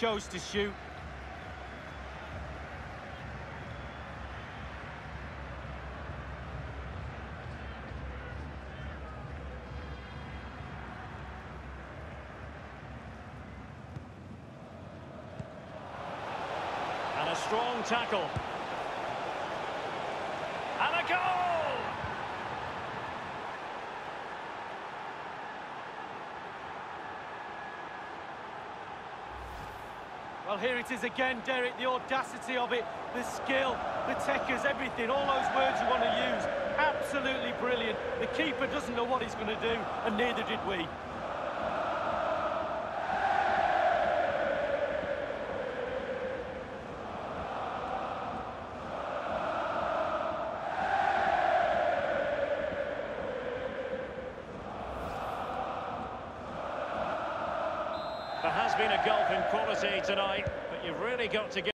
chose to shoot. And a strong tackle. And a goal! Well, here it is again, Derek, the audacity of it, the skill, the techers, everything, all those words you want to use. Absolutely brilliant. The keeper doesn't know what he's going to do, and neither did we. There has been a gulf in quality tonight, but you've really got to get...